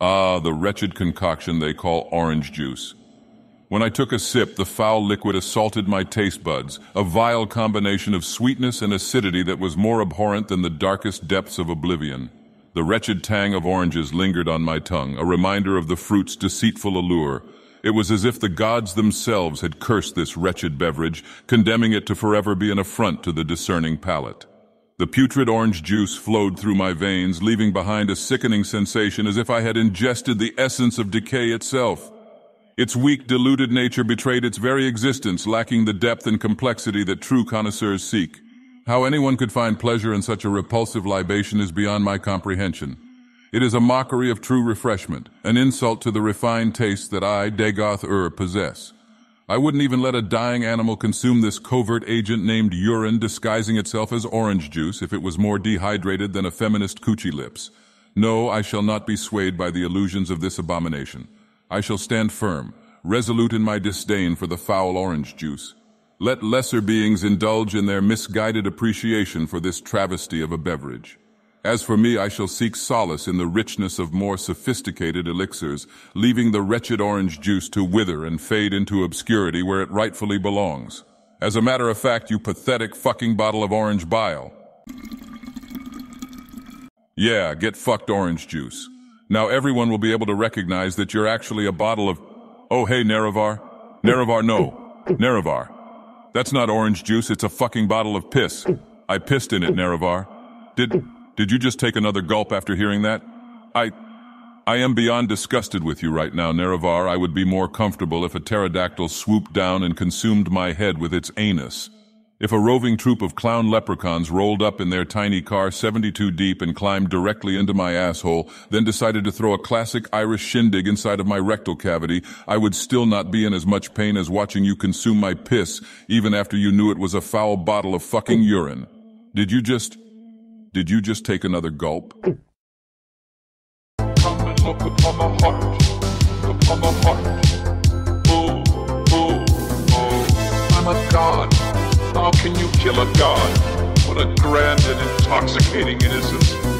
Ah, the wretched concoction they call orange juice. When I took a sip, the foul liquid assaulted my taste buds, a vile combination of sweetness and acidity that was more abhorrent than the darkest depths of oblivion. The wretched tang of oranges lingered on my tongue, a reminder of the fruit's deceitful allure. It was as if the gods themselves had cursed this wretched beverage, condemning it to forever be an affront to the discerning palate. The putrid orange juice flowed through my veins, leaving behind a sickening sensation as if I had ingested the essence of decay itself. Its weak, diluted nature betrayed its very existence, lacking the depth and complexity that true connoisseurs seek. How anyone could find pleasure in such a repulsive libation is beyond my comprehension. It is a mockery of true refreshment, an insult to the refined taste that I, Dagoth Ur, possess. I wouldn't even let a dying animal consume this covert agent named urine disguising itself as orange juice if it was more dehydrated than a feminist coochie lips. No, I shall not be swayed by the illusions of this abomination. I shall stand firm, resolute in my disdain for the foul orange juice. Let lesser beings indulge in their misguided appreciation for this travesty of a beverage. As for me, I shall seek solace in the richness of more sophisticated elixirs, leaving the wretched orange juice to wither and fade into obscurity where it rightfully belongs. As a matter of fact, you pathetic fucking bottle of orange bile. Yeah, get fucked orange juice. Now everyone will be able to recognize that you're actually a bottle of... Oh, hey, Nerevar. Nerevar, no. Nerevar. That's not orange juice, it's a fucking bottle of piss. I pissed in it, Nerevar. Did... did you just take another gulp after hearing that? I... I am beyond disgusted with you right now, Nerevar. I would be more comfortable if a pterodactyl swooped down and consumed my head with its anus. If a roving troop of clown leprechauns rolled up in their tiny car 72 deep and climbed directly into my asshole, then decided to throw a classic Irish shindig inside of my rectal cavity, I would still not be in as much pain as watching you consume my piss, even after you knew it was a foul bottle of fucking urine. Did you just... Did you just take another gulp? I'm a god. How can you kill a god? What a grand and intoxicating innocence.